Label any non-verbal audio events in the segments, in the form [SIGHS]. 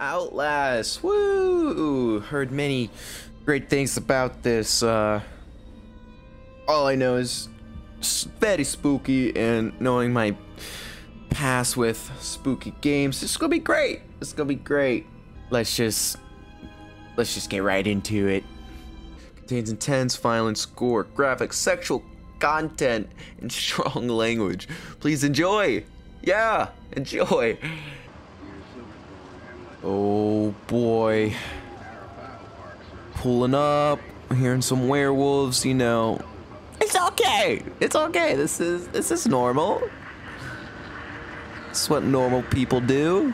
Outlast. Woo! Heard many great things about this. Uh, all I know is very spooky, and knowing my past with spooky games, it's gonna be great. It's gonna be great. Let's just let's just get right into it. Contains intense, violent gore, graphic, sexual content, and [LAUGHS] strong language. Please enjoy. Yeah, enjoy. Oh boy. Pulling up, hearing some werewolves, you know. It's okay. It's okay. This is this is normal. It's what normal people do.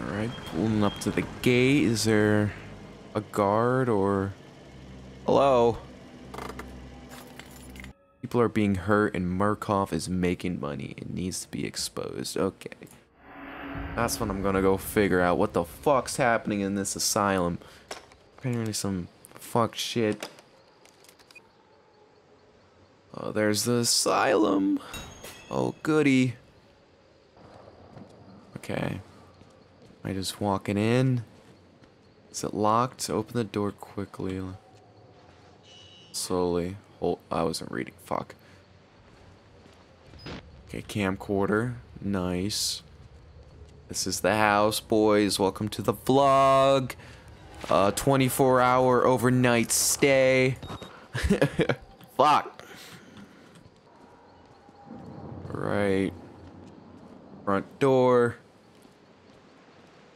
Alright, pulling up to the gate. Is there a guard or Hello? People are being hurt and Murkoff is making money. It needs to be exposed. Okay. That's when I'm gonna go figure out what the fuck's happening in this asylum. Apparently some fuck shit. Oh, there's the asylum. Oh, goody. Okay. Am I just walking in? Is it locked? Open the door quickly. Slowly. Hold. I wasn't reading. Fuck. Okay, camcorder. Nice. This is the house, boys. Welcome to the vlog. Uh, 24 hour overnight stay. [LAUGHS] Fuck. Right. Front door.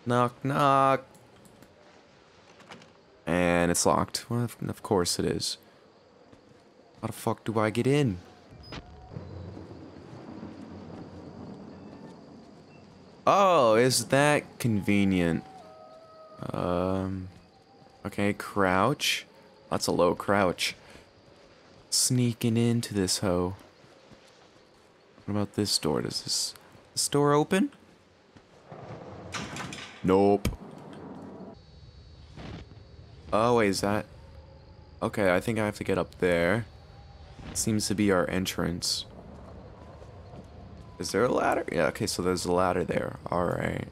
Knock, knock. And it's locked. Well, of- of course it is. How the fuck do I get in? Oh, is that convenient? Um, okay, crouch. That's a low crouch. Sneaking into this hoe. What about this door? Does this, this door open? Nope. Oh, wait, is that? Okay, I think I have to get up there. Seems to be our entrance. Is there a ladder? Yeah, okay, so there's a ladder there. Alright.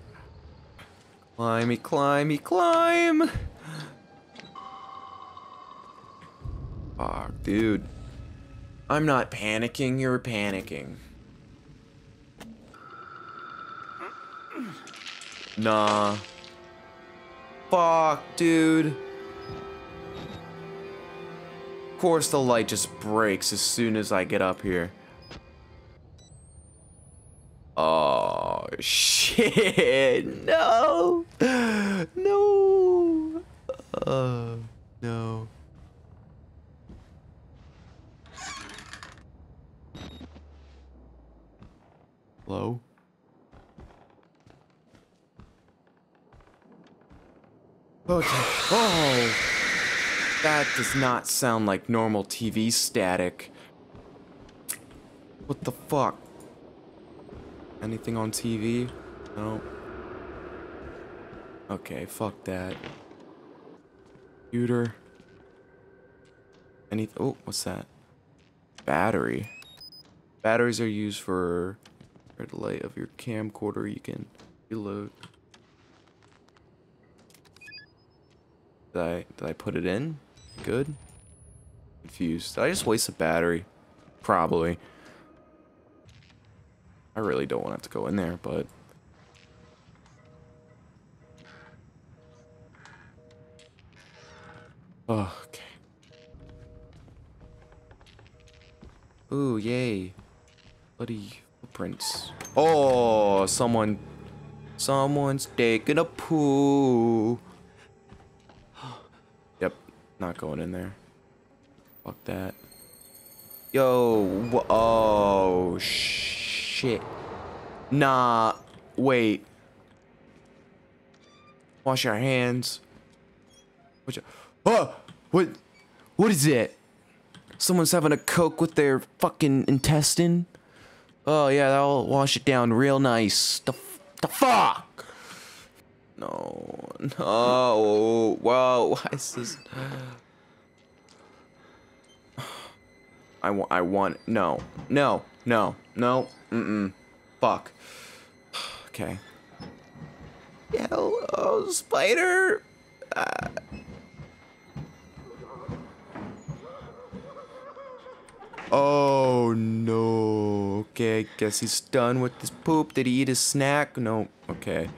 Climby, climby, climb! Fuck, dude. I'm not panicking, you're panicking. Nah. Fuck, dude. Of course the light just breaks as soon as I get up here. Oh, [LAUGHS] shit. No. No. Uh, no. Hello? Okay. Oh. That does not sound like normal TV static. What the fuck? Anything on TV? No. Okay, fuck that. Computer. Any? Oh, what's that? Battery. Batteries are used for red light of your camcorder. You can reload. Did I did I put it in? Good. Confused. Did I just waste a battery? Probably. I really don't want it to go in there, but Oh, okay. Ooh, yay. Bloody footprints. Oh, someone. Someone's taking a poo. [GASPS] yep, not going in there. Fuck that. Yo, oh, shit. Nah, wait. Wash your hands. What oh, what, what is it? Someone's having a coke with their fucking intestine? Oh yeah, that'll wash it down real nice. The, the fuck? No, no, wow, [LAUGHS] why is this? [SIGHS] I want, I want, no, no, no, no, mm-mm, fuck. [SIGHS] Okay. hell? Oh, spider! Uh. Oh no. Okay, guess he's done with his poop. Did he eat his snack? No. Okay.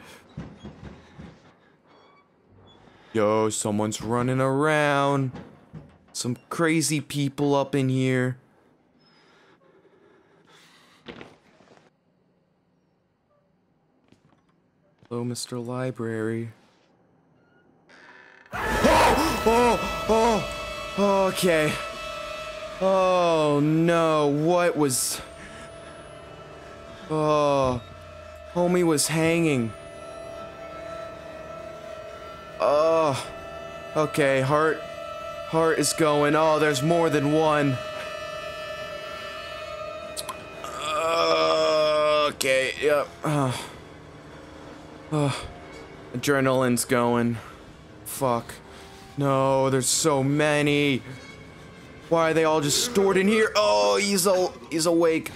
Yo, someone's running around. Some crazy people up in here. Hello, Mr. Library. Oh! Oh! Oh! Okay. Oh no, what was... Oh... Homie was hanging. Oh... Okay, heart... Heart is going. Oh, there's more than one. Uh, okay, yep. Oh. Oh. Adrenaline's going. Fuck. No, there's so many. Why are they all just stored in here? Oh, he's a he's awake.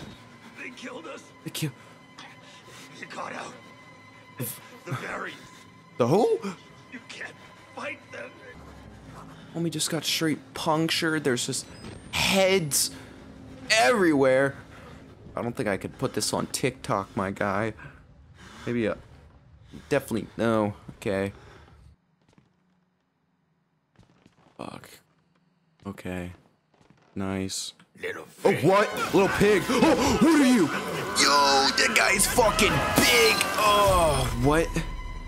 They killed us. They kill. You got out. The berries. The who? You can't fight them. Homie just got straight punctured. There's just heads everywhere. I don't think I could put this on TikTok, my guy. Maybe a. Definitely no. Okay. Fuck. Okay. Nice. Little Oh, what? Little pig. [GASPS] Oh, what are you? Yo, that guy's fucking big. Oh, what?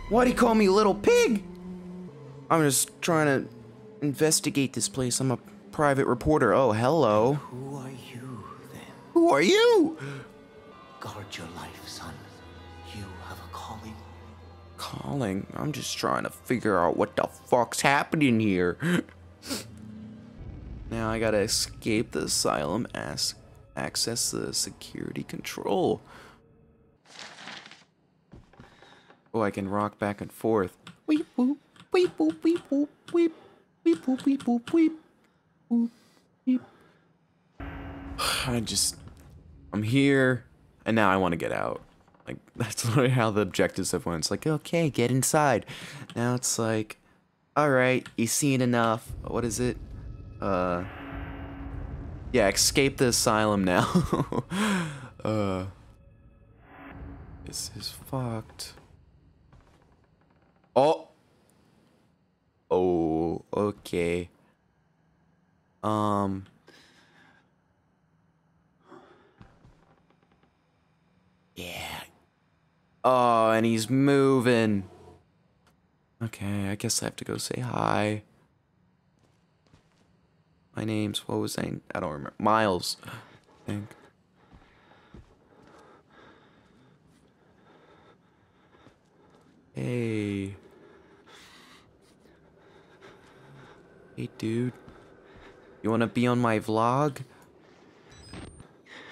Why'd he call me little pig? I'm just trying to investigate this place. I'm a private reporter. Oh, hello. Who are you then? Who are you? Guard your life, son. You have a calling. Calling. I'm just trying to figure out what the fuck's happening here. [LAUGHS] now I gotta escape the asylum, ask, access the security control. Oh, I can rock back and forth. Weep boop, weep boop, weep boop, weep, weep boop, weep boop, weep, boop, weep. [SIGHS] I just, I'm here, and now I want to get out. Like [LAUGHS] that's literally how the objectives have went. It's like, okay, get inside. Now it's like, all right, you've seen enough. What is it? Uh, yeah, escape the asylum now. [LAUGHS] uh, this is fucked. Oh. Oh, okay. Um. Yeah. Oh, and he's moving. Okay, I guess I have to go say hi. My name's what was I? I don't remember. Miles, I think. Hey. Hey, dude. You wanna be on my vlog?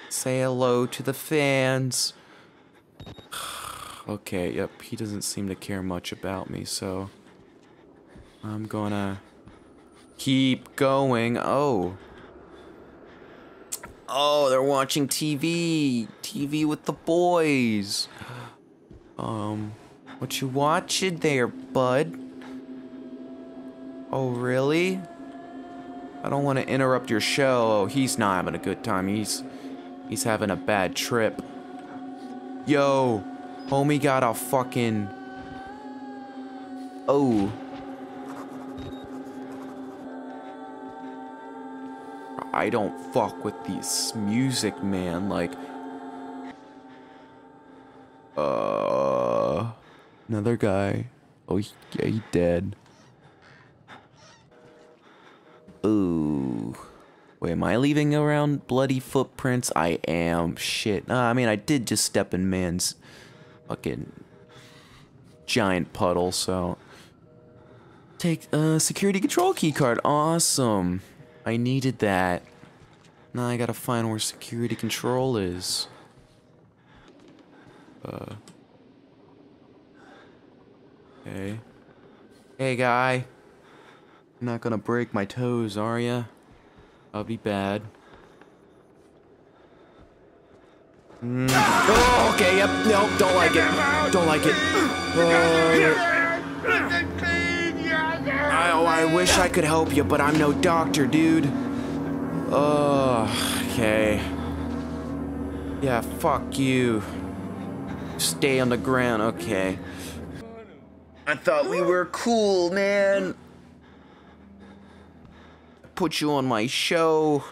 Say hello to the fans. Okay, yep, he doesn't seem to care much about me, so I'm gonna keep going. Oh. Oh, they're watching TV. TV with the boys. Um, what you watching there, bud? Oh, really? I don't want to interrupt your show. Oh, he's not having a good time. He's he's having a bad trip. Yo, homie got a fucking Oh. I don't fuck with this music, man. Like uh another guy. Oh, yeah, he dead. Ooh. Wait, am I leaving around bloody footprints? I am. Shit. Nah, I mean, I did just step in man's fucking giant puddle, so. Take a security control key card. Awesome. I needed that. Now I gotta find where security control is. Uh. Okay. Hey, guy. You're not gonna break my toes, are ya? That'll be bad. Oh, okay, yep, no, don't like it. Don't like it. I, oh, I wish I could help you, but I'm no doctor, dude. Oh, okay. Yeah, fuck you. Stay on the ground, okay. I thought we were cool, man. Put you on my show.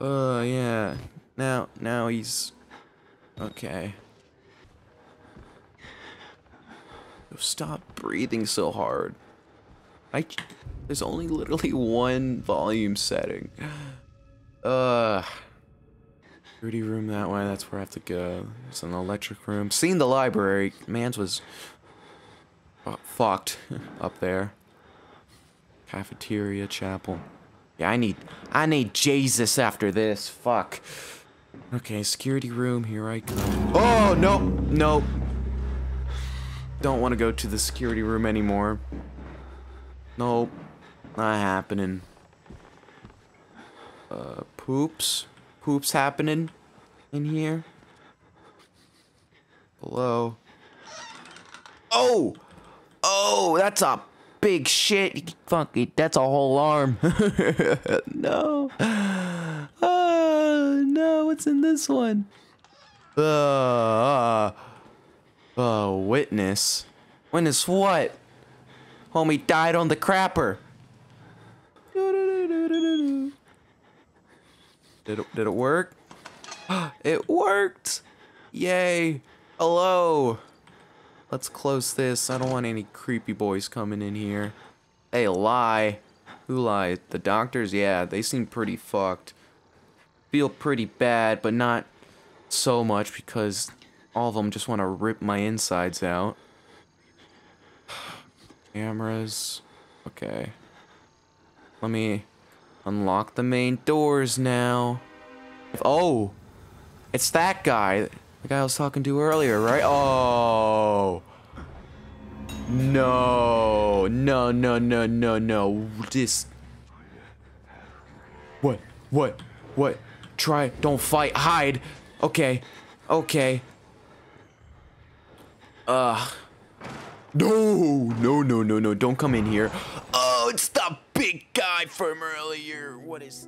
Uh, yeah. Now, now he's okay. Stop breathing so hard. I there's only literally one volume setting. [SIGHS] Uh, security room that way. That's where I have to go. It's an electric room. Seen the library. Man's was uh, fucked [LAUGHS] up there. Cafeteria, chapel. Yeah, I need I need Jesus after this. Fuck. Okay, security room, here I come. Oh, no, no. Don't want to go to the security room anymore. Nope, not happening. Uh, poops? Poops happening in here? Hello? Oh! Oh, that's a big shit. Fuck it, that's a whole arm. [LAUGHS] no. No, what's in this one? Uh, uh, uh, witness. Witness what? Homie died on the crapper. Did it, did it work? [GASPS] it worked! Yay! Hello! Let's close this. I don't want any creepy boys coming in here. They lie. Who lied? The doctors? Yeah, they seem pretty fucked. Feel pretty bad, but not so much because all of them just want to rip my insides out. [SIGHS] Cameras. Okay. Let me unlock the main doors now. Oh! It's that guy. The guy I was talking to earlier, right? Oh! No! No, no, no, no, no. This... What? What? What? Try. Don't fight. Hide. Okay. Okay. Uh. No, no, no, no, no. Don't come in here. Oh, it's the big guy from earlier. What is...